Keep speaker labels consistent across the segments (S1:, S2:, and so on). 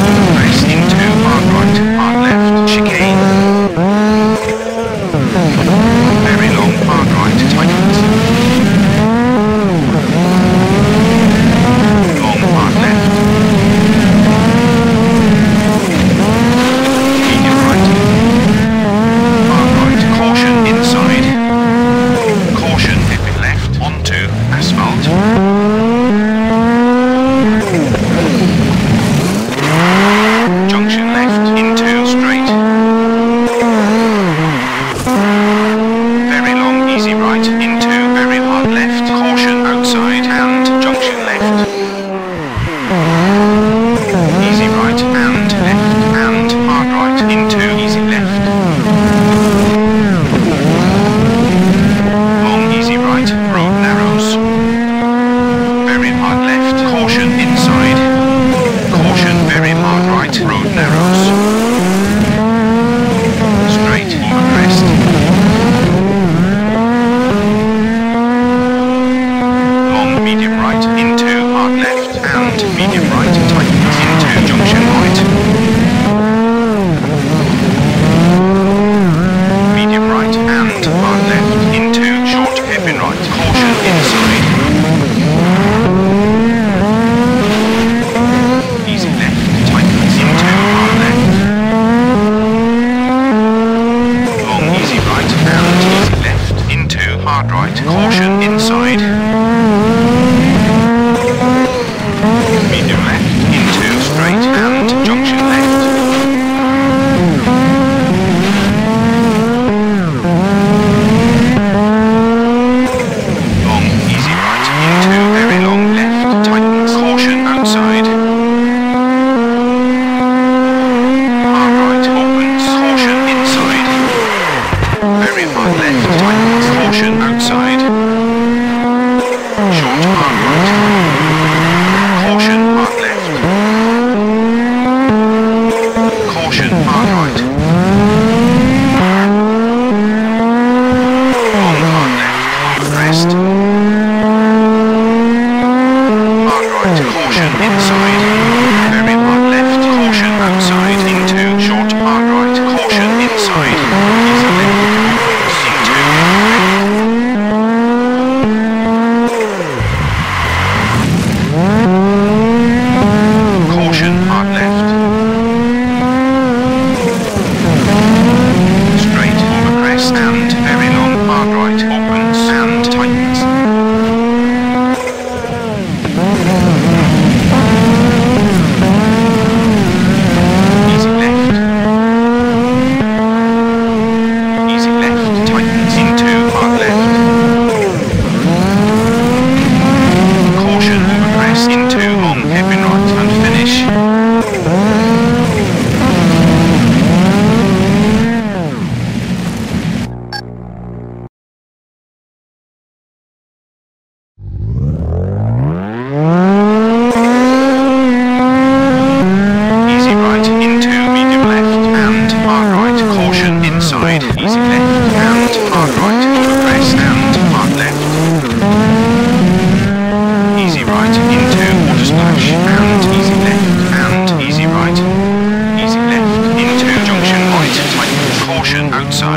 S1: Oh. out, medium right, tightens into junction right. Ah, Música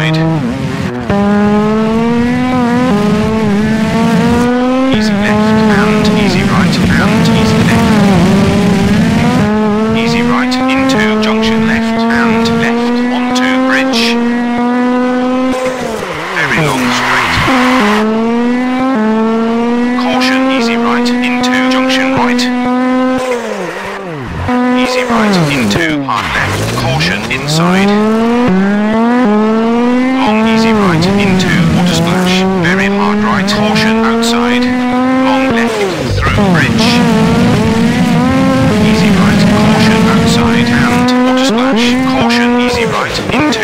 S1: mind. to me.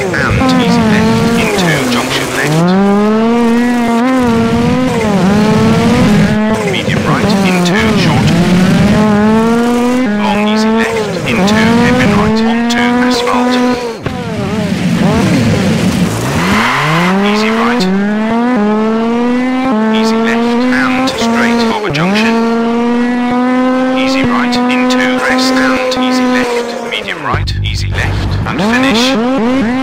S1: and easy left into junction left. Medium right into short. Long easy left into hairpin right onto asphalt. Easy right. Easy left and straight over junction. Easy right into rest and easy left. Medium right, easy left and finish.